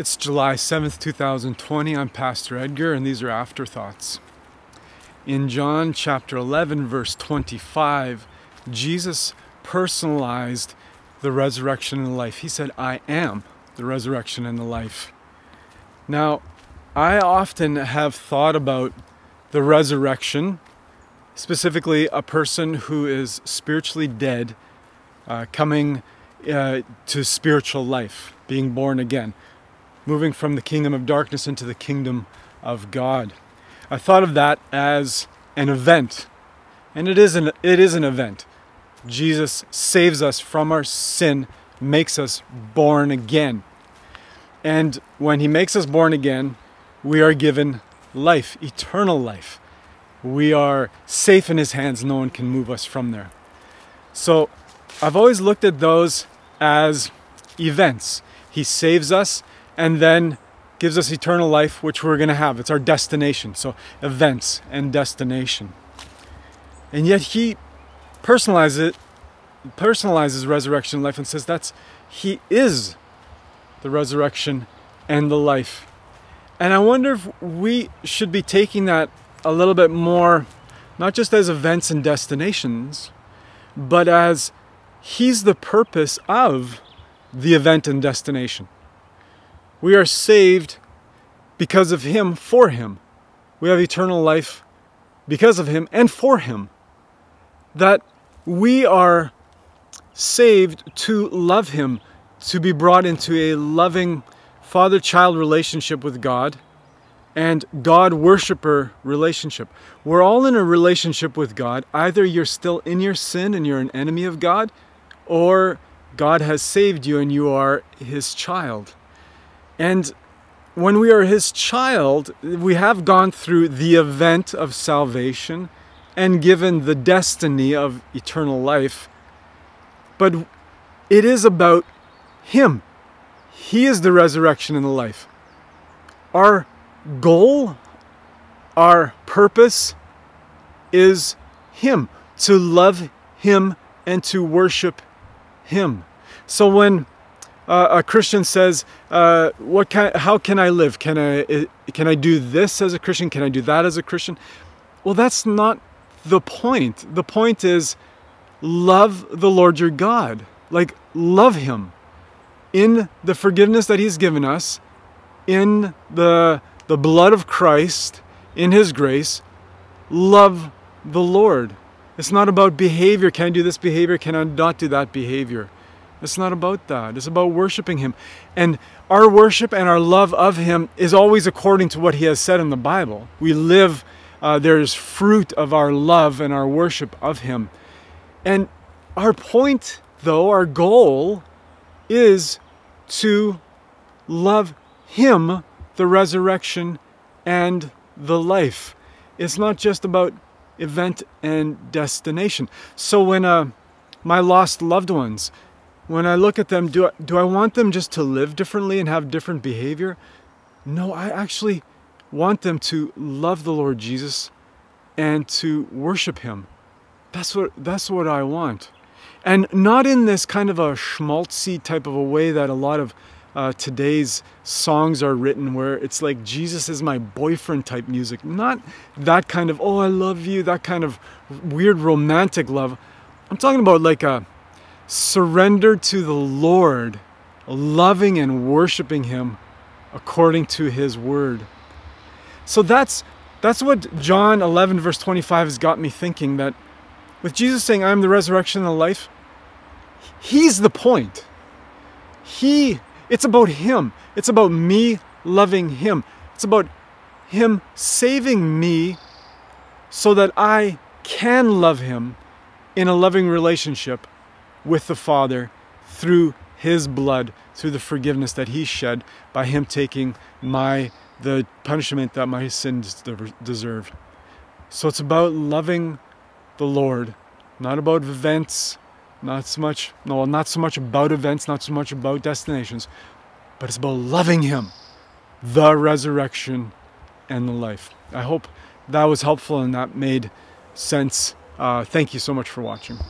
It's July 7th, 2020. I'm Pastor Edgar, and these are Afterthoughts. In John chapter 11, verse 25, Jesus personalized the resurrection and the life. He said, I am the resurrection and the life. Now, I often have thought about the resurrection, specifically a person who is spiritually dead uh, coming uh, to spiritual life, being born again moving from the kingdom of darkness into the kingdom of God. I thought of that as an event, and it is an, it is an event. Jesus saves us from our sin, makes us born again. And when he makes us born again, we are given life, eternal life. We are safe in his hands, no one can move us from there. So I've always looked at those as events. He saves us, and then gives us eternal life, which we're going to have. It's our destination. So, events and destination. And yet, he personalizes it, personalizes resurrection life and says that's he is the resurrection and the life. And I wonder if we should be taking that a little bit more, not just as events and destinations, but as he's the purpose of the event and destination. We are saved because of Him, for Him. We have eternal life because of Him and for Him. That we are saved to love Him, to be brought into a loving father child relationship with God and God worshiper relationship. We're all in a relationship with God. Either you're still in your sin and you're an enemy of God, or God has saved you and you are His child. And when we are His child, we have gone through the event of salvation and given the destiny of eternal life. But it is about Him. He is the resurrection and the life. Our goal, our purpose is Him, to love Him and to worship Him. So when uh, a Christian says, uh, "What can? How can I live? Can I? Can I do this as a Christian? Can I do that as a Christian?" Well, that's not the point. The point is, love the Lord your God. Like love Him in the forgiveness that He's given us, in the the blood of Christ, in His grace. Love the Lord. It's not about behavior. Can I do this behavior? Can I not do that behavior? It's not about that. It's about worshiping Him. And our worship and our love of Him is always according to what He has said in the Bible. We live, uh, there's fruit of our love and our worship of Him. And our point, though, our goal is to love Him, the resurrection, and the life. It's not just about event and destination. So when uh, my lost loved ones, when I look at them, do I, do I want them just to live differently and have different behavior? No, I actually want them to love the Lord Jesus and to worship Him. That's what, that's what I want. And not in this kind of a schmaltzy type of a way that a lot of uh, today's songs are written where it's like Jesus is my boyfriend type music. Not that kind of, oh, I love you, that kind of weird romantic love. I'm talking about like a surrender to the Lord, loving and worshiping Him according to His word. So that's that's what John 11 verse 25 has got me thinking that with Jesus saying I am the resurrection and the life, he's the point. He it's about him. It's about me loving him. It's about him saving me so that I can love him in a loving relationship with the Father through his blood, through the forgiveness that he shed by him taking my the punishment that my sins deserved. So it's about loving the Lord, not about events, not so much no, not so much about events, not so much about destinations, but it's about loving him, the resurrection and the life. I hope that was helpful and that made sense. Uh, thank you so much for watching.